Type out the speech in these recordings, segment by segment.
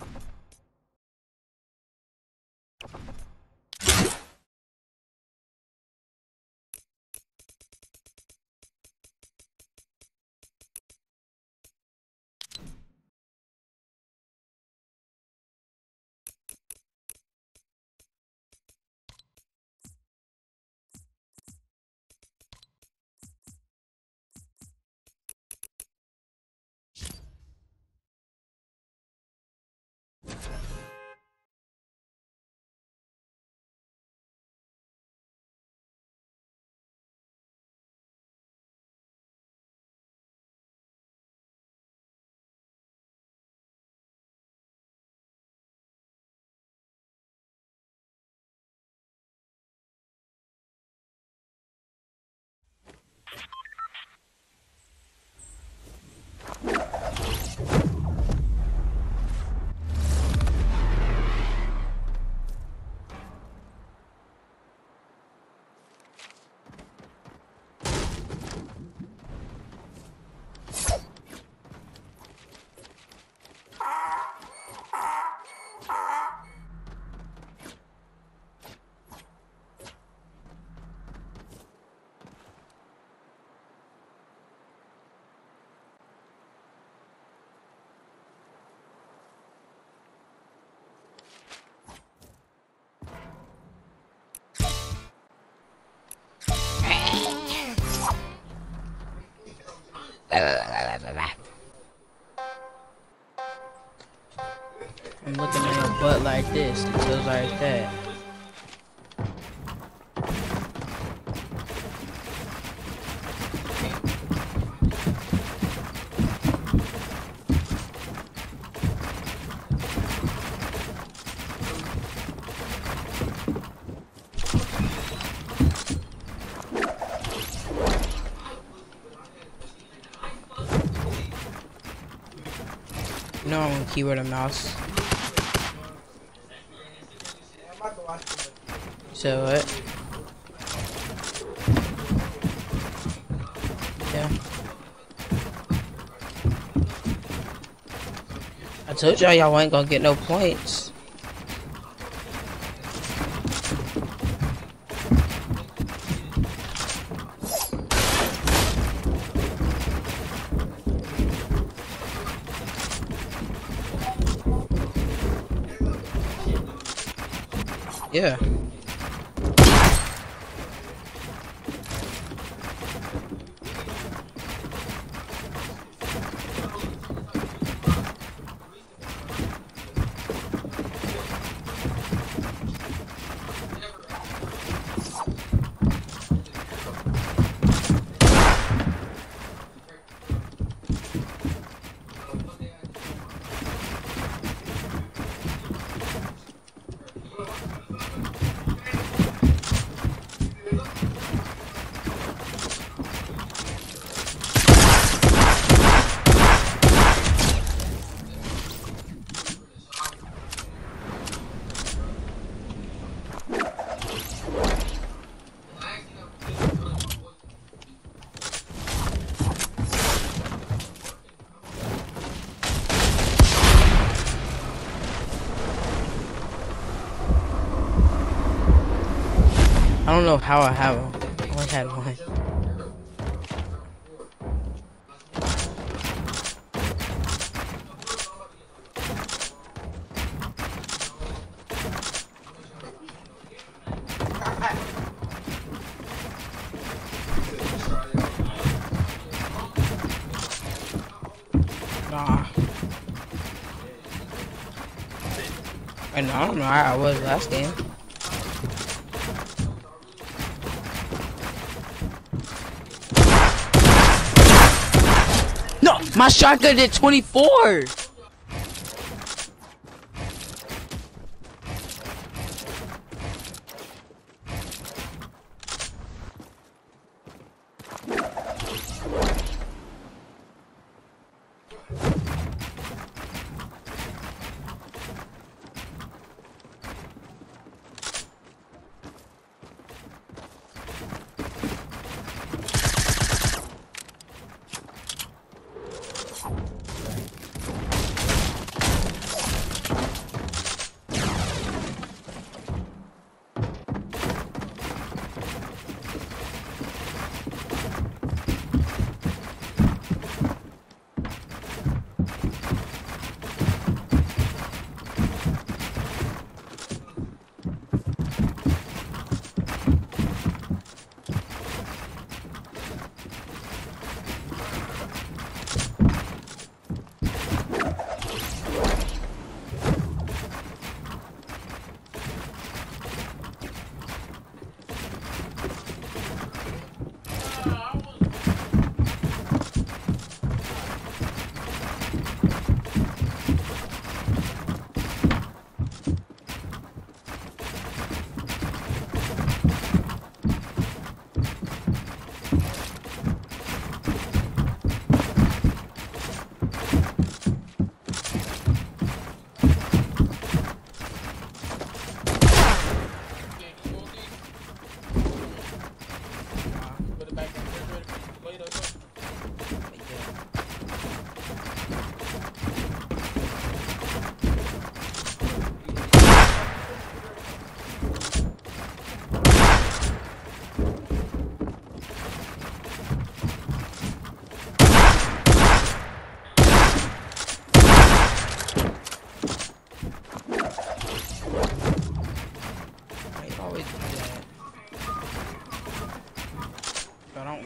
you I'm looking at a butt like this, it feels like that. Keyboard and mouse. So what? Yeah. I told y'all y'all ain't gonna get no points. Yeah. Don't know how I have only had one. Nah. And I don't know how I was last game. No, my shotgun did 24.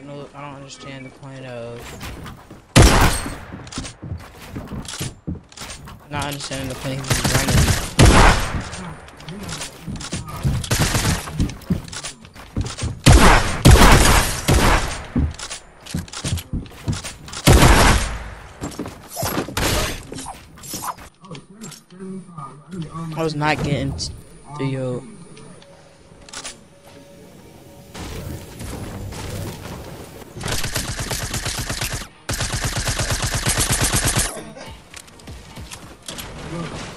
Know. I don't understand the point of not understanding the point of running. I was not getting t- to you.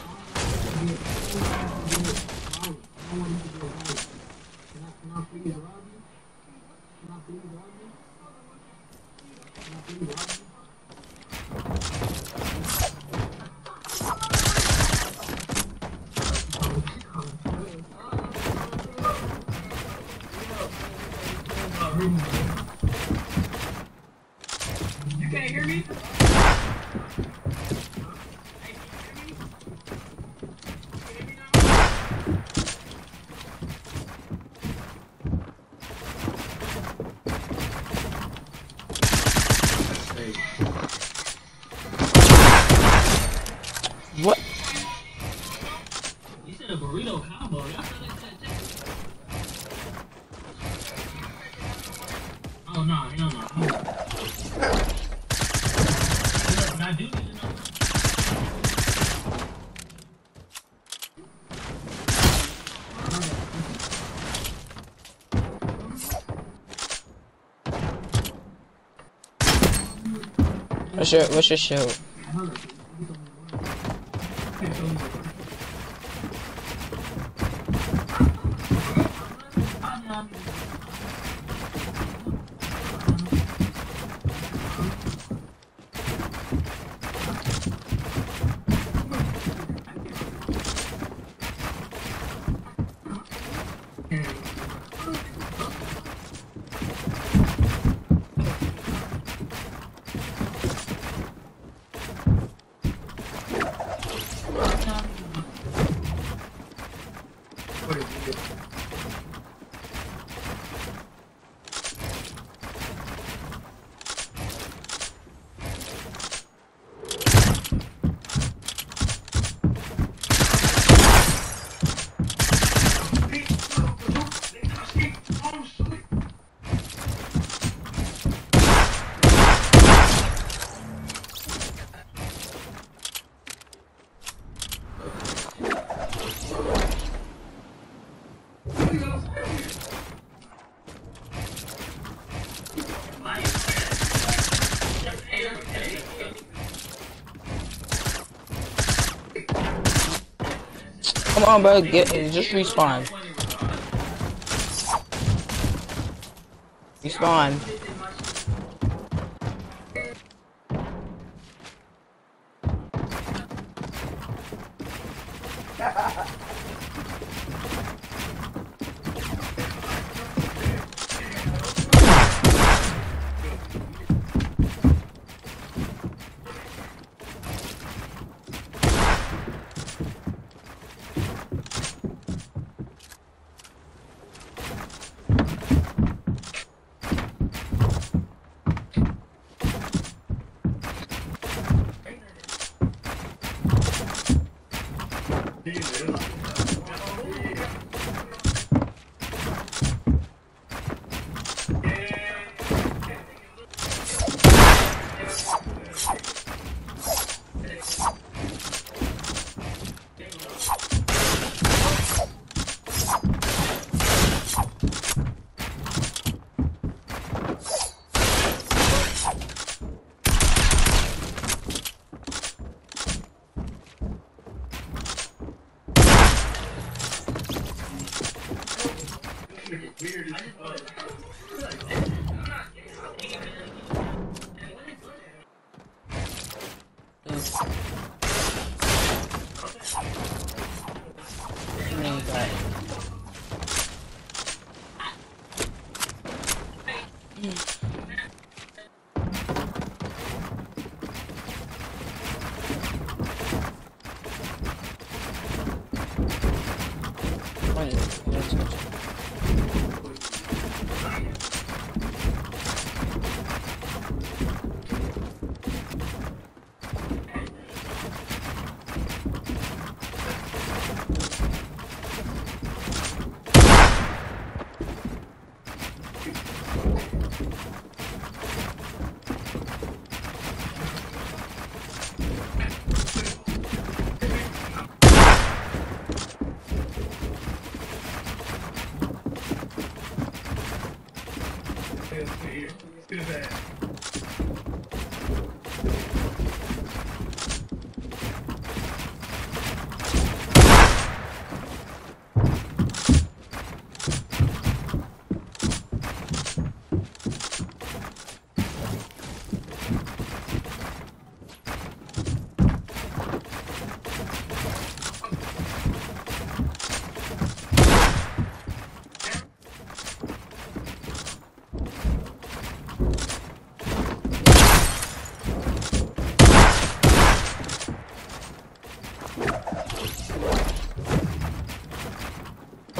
What's your What's your 버리고 Come on, bro. Get just respawn. Respawn. point. access to, Do that.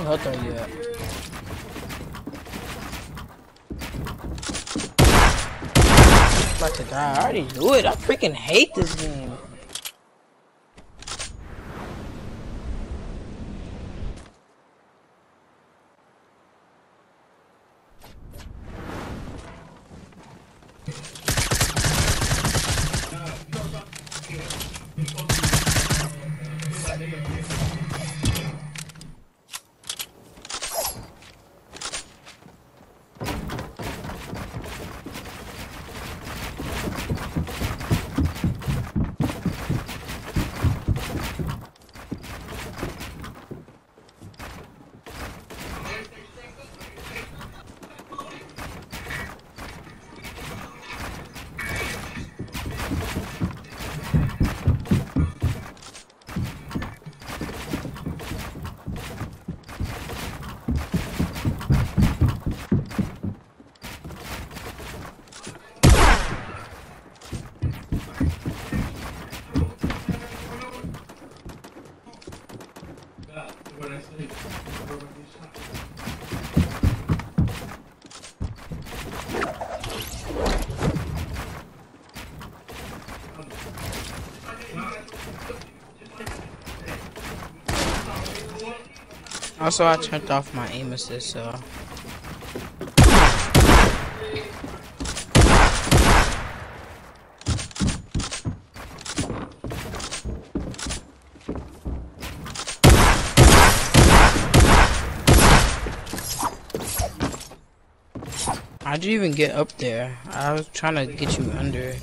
I'm about to die. I already knew it. I freaking hate this game. Also, I turned off my aim assist, so. How'd you even get up there? I was trying to get you under.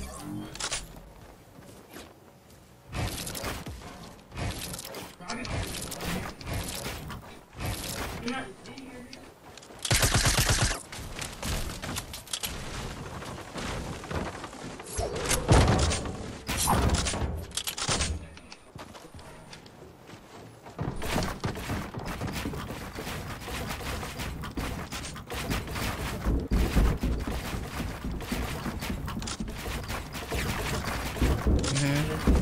Mhm.